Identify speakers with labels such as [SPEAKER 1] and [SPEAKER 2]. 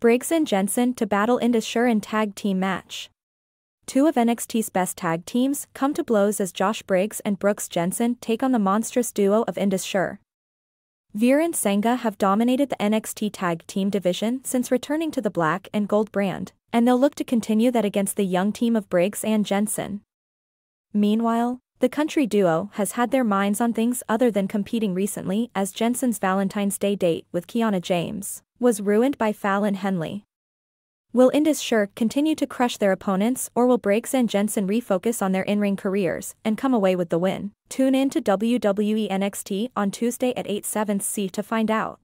[SPEAKER 1] Briggs and Jensen to battle in tag team match. Two of NXT's best tag teams come to blows as Josh Briggs and Brooks Jensen take on the monstrous duo of Indus Sher. Veer and Sangha have dominated the NXT tag team division since returning to the black and gold brand, and they'll look to continue that against the young team of Briggs and Jensen. Meanwhile, the country duo has had their minds on things other than competing recently as Jensen's Valentine's Day date with Kiana James was ruined by Fallon Henley. Will Indus Sher continue to crush their opponents or will Briggs and Jensen refocus on their in-ring careers and come away with the win? Tune in to WWE NXT on Tuesday at 8 7 C to find out.